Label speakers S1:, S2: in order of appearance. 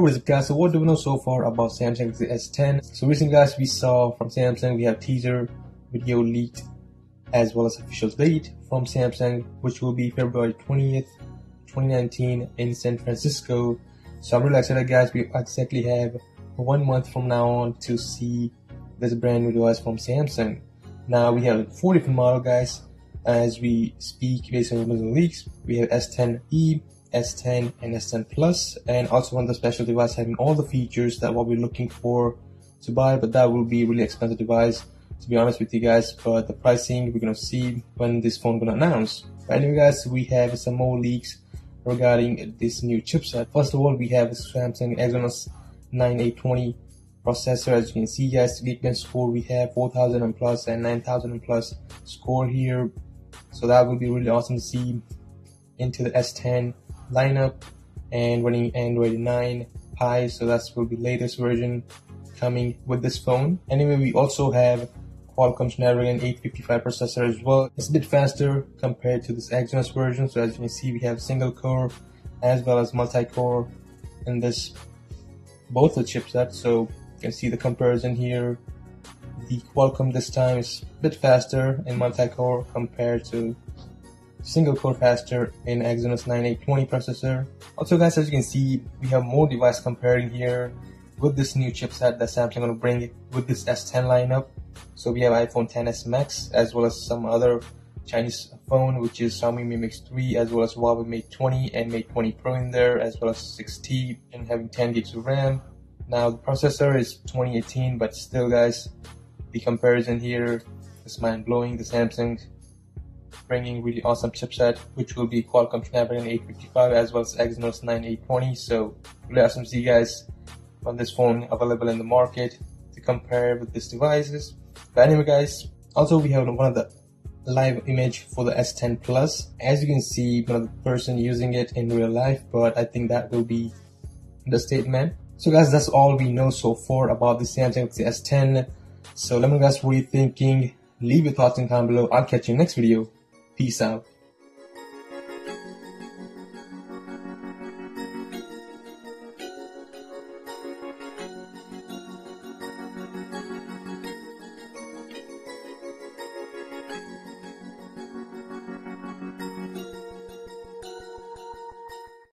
S1: what is up guys, so what do we know so far about Samsung Galaxy S10? So recently guys, we saw from Samsung, we have teaser video leaked as well as official date from Samsung, which will be February 20th, 2019 in San Francisco. So I'm really excited guys, we exactly have one month from now on to see this brand new device from Samsung. Now we have four different model guys as we speak based on the leaks. We have S10e, S10 and S10 Plus, and also on the special device having all the features that what we're looking for to buy, but that will be really expensive device to be honest with you guys. But the pricing we're gonna see when this phone gonna announce. But anyway, guys, we have some more leaks regarding this new chipset. First of all, we have Samsung Exynos 9820 processor. As you can see, guys, Geekbench score we have 4000 and plus and 9000 and plus score here. So that will be really awesome to see into the S10 lineup and running Android 9 Pie. So that's will be latest version coming with this phone. Anyway, we also have Qualcomm Snapdragon 855 processor as well. It's a bit faster compared to this Exynos version. So as you can see, we have single core as well as multi-core in this both the chipsets. So you can see the comparison here. The Qualcomm this time is a bit faster in multi-core compared to single core faster in Exynos 9820 processor. Also guys, as you can see, we have more device comparing here with this new chipset that Samsung gonna bring with this S10 lineup. So we have iPhone XS Max as well as some other Chinese phone which is Xiaomi Mi Mix 3 as well as Huawei Mate 20 and Mate 20 Pro in there as well as 6T and having 10 gigs of RAM. Now the processor is 2018 but still guys the comparison here is mind blowing. The Samsung bringing really awesome chipset, which will be Qualcomm Snapdragon 855 as well as Exynos 9820. So really awesome to see you guys on this phone available in the market to compare with these devices. But anyway guys, also we have one of the live image for the S10 Plus. As you can see, one of the person using it in real life, but I think that will be the statement. So guys, that's all we know so far about the Samsung Galaxy S10. So let me know guys what you're thinking. Leave your thoughts in comment below. I'll catch you in next video. Peace out.